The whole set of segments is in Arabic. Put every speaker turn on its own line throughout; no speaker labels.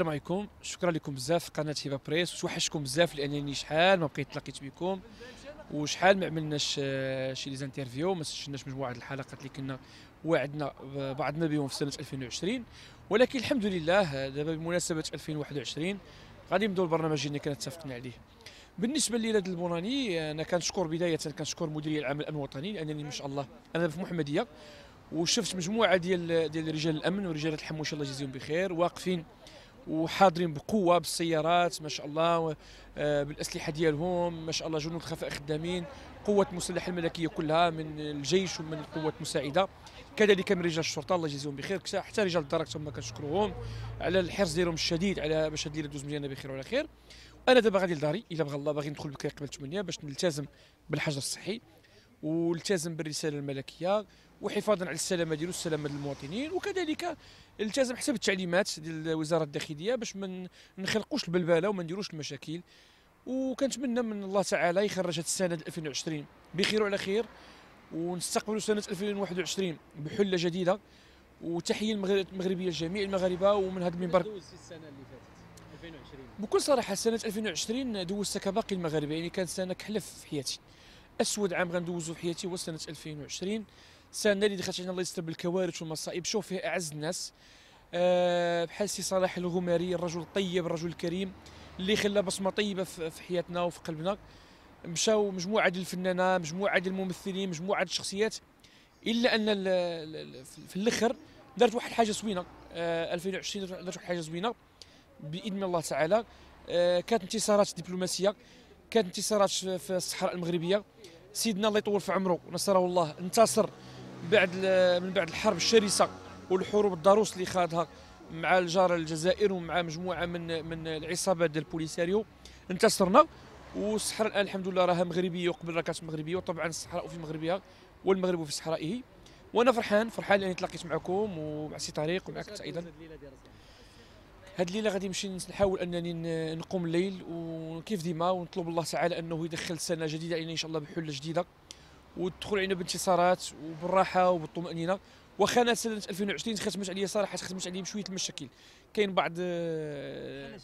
السلام عليكم. شكرا لكم بزاف في قناة هبة بريس. وتوحشكم بزاف لأنني شحال ما بقيت تلاقيت بكم. وشحال ما عملناش آه، شي les interviews ما سجلناش مجموعه الحلقات اللي كنا وعدنا بعضنا بهم في سنة 2020 ولكن الحمد لله آه، دابا بمناسبة 2021 غادي نبداو البرنامج اللي كنا اتفقنا عليه. بالنسبة لليلة د البوناني أنا كنشكر بداية كنشكر مديرية العام الامن الوطني لأنني ما شاء الله أنا في محمديه وشفت مجموعة ديال ديال رجال الأمن ورجال الحموشه الله يجزيهم بخير واقفين وحاضرين بقوة بالسيارات ما شاء الله آه، بالأسلحة ديالهم ما شاء الله جنود الخفاء خدامين قوة المسلحة الملكية كلها من الجيش ومن القوات المساعدة. كذلك من رجال الشرطة الله يجزيهم بخير. حتى رجال الدرك ثم كنشكروهم على الحرص ديالهم الشديد على باش هذه الليلة دوز مزيانه بخير وعلى خير. أنا دابا غادي لداري إلا بغى الله باغي ندخل بكري قبل 8 باش نلتزم بالحجر الصحي والتزم بالرسالة الملكية وحفاظا على السلامة ديالو السلامة ديال المواطنين. وكذلك التزم حسب التعليمات ديال وزارة الداخلية باش ما نخلقوش البلبله وما نديروش المشاكل. وكنتمنى من الله تعالى يخرج هذه السنة 2020 بخير وعلى خير ونستقبلوا سنة 2021 بحلة جديدة. وتحية المغربية لجميع المغاربة. ومن هذا المنبر
السنة اللي فاتت 2020
بكل صراحة سنة 2020 دوزتها كباقي المغاربة. يعني كانت سنة كحله في حياتي. أسود عام غندوزو في حياتي هو سنة 2020 سنه اللي دخلت علينا الله يستر بالكوارث والمصائب. شوف فيها أعز الناس. أه بحال سي صلاح الغماري الرجل الطيب الرجل الكريم اللي خلى بصمة طيبة في حياتنا وفي قلبنا. مشاو مجموعة ديال الفنانة مجموعة ديال الممثلين مجموعة ديال الشخصيات. إلا أن في الأخر دارت واحد الحاجة زوينة. أه 2020 دارت واحد الحاجة زوينة. بإذن الله تعالى. أه كانت انتصارات دبلوماسية. كانت انتصارات في الصحراء المغربية. سيدنا الله يطول في عمره نصره الله انتصر. بعد من بعد الحرب الشرسة والحروب الضروس اللي خاضها مع الجار الجزائر ومع مجموعة من من العصابات ديال البوليساريو انتصرنا والصحراء الآن الحمد لله راها مغربية وقبل راه كانت مغربية وطبعا الصحراء في مغربها والمغرب في صحرائه. وأنا فرحان فرحان لأني تلاقيت معكم ومع سي طريق ومعك أيضا. هاد الليلة غادي نمشي نحاول أنني نقوم الليل. وكيف ديما ونطلب الله تعالى أنه يدخل سنة جديدة علينا إن شاء الله بحله جديدة. وتدخل علينا بانتصارات وبالراحة وبالطمأنينة. واخا أنا سنة 2020 ختمت عليا صراحة ختمت عليا بشوية المشاكل. كاين بعض
اللي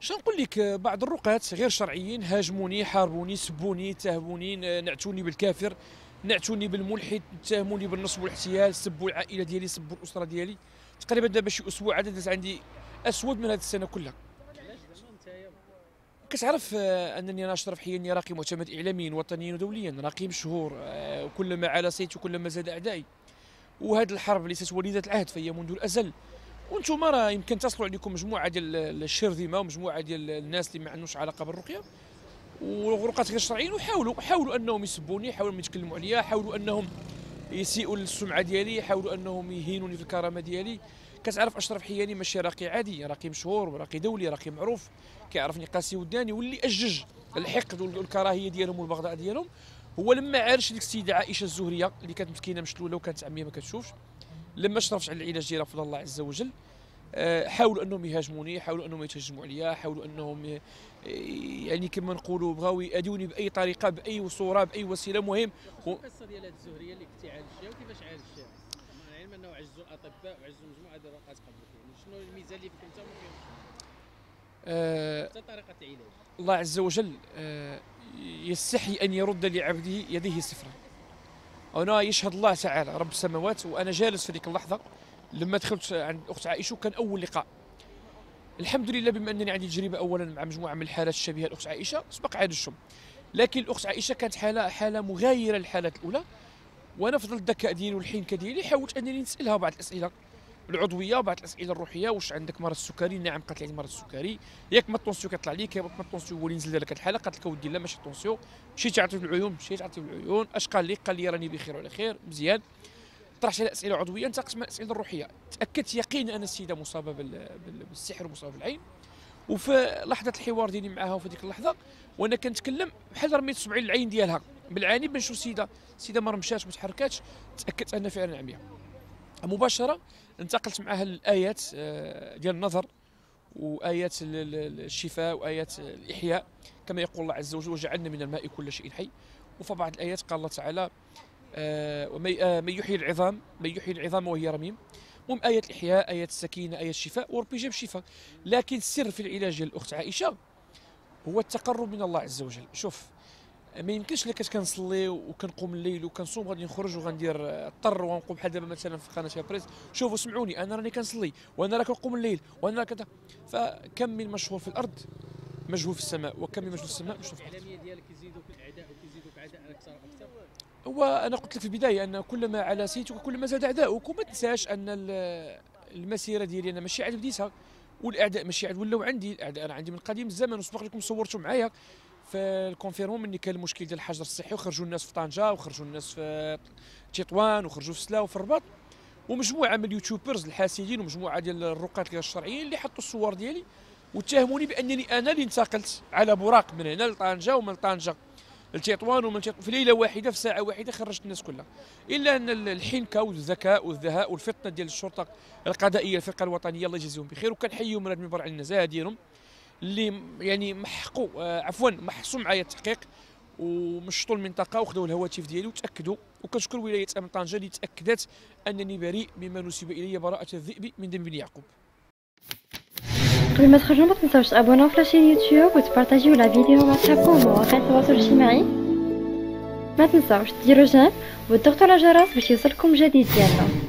شنو نقول لك؟ بعض الرقاة غير شرعيين هاجموني حاربوني سبوني اتهموني نعتوني بالكافر نعتوني بالملحد اتهموني بالنصب والاحتيال سبوا العائلة ديالي سبوا الأسرة ديالي. تقريبا دابا شي أسبوع عدد عندي أسود من هذه السنة كلها. كتعرف آه، أنني أنا أشرف حياني راقي معتمد اعلاميا وطنيا ودوليا. راقي مشهور آه، وكلما على صيت وكلما زاد أعدائي. وهذه الحرب ليست وليده العهد فهي منذ الأزل. وأنتم راه يمكن تصلوا عليكم مجموعة ديال الشرذمة ومجموعة ديال الناس اللي ما عندهمش علاقة بالرقية. ورقات غير شرعيين وحاولوا حاولوا أنهم يسبوني حاولوا يتكلموا عليا حاولوا أنهم يسيئوا للسمعة ديالي حاولوا أنهم يهينوني في الكرامة ديالي. كتعرف أشرف حياني ماشي راقي عادي راقي مشهور راقي دولي راقي معروف. كيعرفني قاسي وداني واللي أجج الحقد والكراهية ديالهم والبغضاء ديالهم. هو لما عارش ديك السيدة عائشة الزهرية اللي كانت مسكينة مشلولة وكانت عميه ما كتشوفش لما شرفت على العلاج ديالها فضل الله عز وجل حاولوا أنهم يهاجموني حاولوا أنهم يتهجموا عليا حاولوا أنهم يعني كما نقولوا بغاو يأذوني بأي طريقة بأي صورة بأي وسيلة. مهم
القصة ديال هذه الزهرية اللي كنتي عالجتيها وكيفاش عالجتيها مع العلم أنه عجزوا الاطباء وعجزوا مجموعة ديال الرقات قبلك يعني شنو الميزة اللي فيك انت وما
آه
طريقة العلاج.
الله عز وجل آه يستحي أن يرد لعبده يديه صفرا هنا يشهد الله تعالى رب السماوات وأنا جالس في ذيك اللحظة. لما دخلت عند أخت عائشة كان أول لقاء. الحمد لله بما أنني عندي تجربة اولا مع مجموعة من الحالات الشبيهة الاخت عائشة سبق عالجتهم لكن الاخت عائشة كانت حالة حالة مغايرة للحالات الأولى. وأنا بفضل الذكاء ديالي والحنكه ديالي حاولت أنني نسألها بعض الأسئلة. العضوية وبعض الأسئلة الروحية واش عندك مرض السكري نعم قالت لي عندي مرض السكري ياك ما la tension كيطلع ليك ياك ما la tension هو اللي نزل لك الحالة. قالت لك اودي لا ماشي la tension مشيت عطيت العيون مشيت عطيت العيون. أش قال لي؟ قال لي راني بخير وعلى خير مزيان. طرحت على أسئلة عضوية انتقلت من الأسئلة الروحية. تأكدت يقينا أن السيدة مصابة بالسحر ومصابة بالعين. وفي لحظة الحوار ديالي معها وفي ديك اللحظة وأنا كنتكلم بحال رميت صبعي العين ديالها. بالعاني باش نشوف السيده السيده ما رمشاتش ما تحركاتش. تأكدت أن فعلا عمياء. مباشرة انتقلت معها الايات آه، ديال النظر وآيات الشفاء وآيات الإحياء. كما يقول الله عز وجل وجعلنا من الماء كل شيء حي. وفي بعض الآيات قال الله تعالى من يحيي العظام من يحيي العظام وهي رميم. المهم ايات الإحياء ايات السكينة ايات الشفاء وربي جاب الشفاء لكن السر في العلاج ديال الأخت عائشة هو التقرب من الله عز وجل. شوف ما يمكنش لك كنصلي وكنقوم الليل وكنصوم غادي نخرج وغندير اضطر ونقوم بحال دابا مثلا في قناة بريس شوفوا سمعوني أنا راني كنصلي وأنا راه كنقوم الليل وأنا كذا فكم من مشهور في الأرض؟ مجهول في السماء وكم من مجهول في السماء؟ مشهور في
الأرض
هو أنا قلت في البداية أن كلما علا صيتك كلما زاد أعداؤك وما تنساش أن ال- المسيرة ديالي أنا ماشي عاد بديتها والأعداء ماشي عاد ولاو عندي الأعداء أنا عندي من قديم الزمن وسبق لكم صورتوا معايا. في ال confinement مني كان المشكل ديال الحجر الصحي وخرجوا الناس في طنجة وخرجوا الناس في تطوان وخرجوا في سلا وفي الرباط. ومجموعة من ال YouTubers الحاسدين ومجموعة ديال الرقاة الشرعيين اللي حطوا الصور ديالي واتهموني بأنني أنا اللي انتقلت على براق من هنا لطنجة ومن طنجة لتطوان ومن في ليلة واحدة في ساعة واحدة خرجت الناس كلها. إلا أن ال- الحنكة والذكاء والذهاء والفطنة ديال الشرطة القضائية الفرقة الوطنية الله يجازيهم بخير. وكنحييهم من المنبر على النزاهة ديالهم اللي يعني محقوا آه، عفوا محصوا معايا التحقيق ومشطوا المنطقة وخذوا الهواتف ديالي وتاكدوا وكنشكر ولاية امن طنجه اللي تأكدت أنني بريء مما نسب إلي براءة الذئب من بن يعقوب.
قبل ما تخرجوا ما تنساوش تابوناو في لاشين يوتيوب وتبارطاجيو لا فيديو مع صحابكم ومواقع التواصل الاجتماعي ما تنساوش ديروا جيم وتضغطوا على الجرس باش يوصلكم جديد ديالنا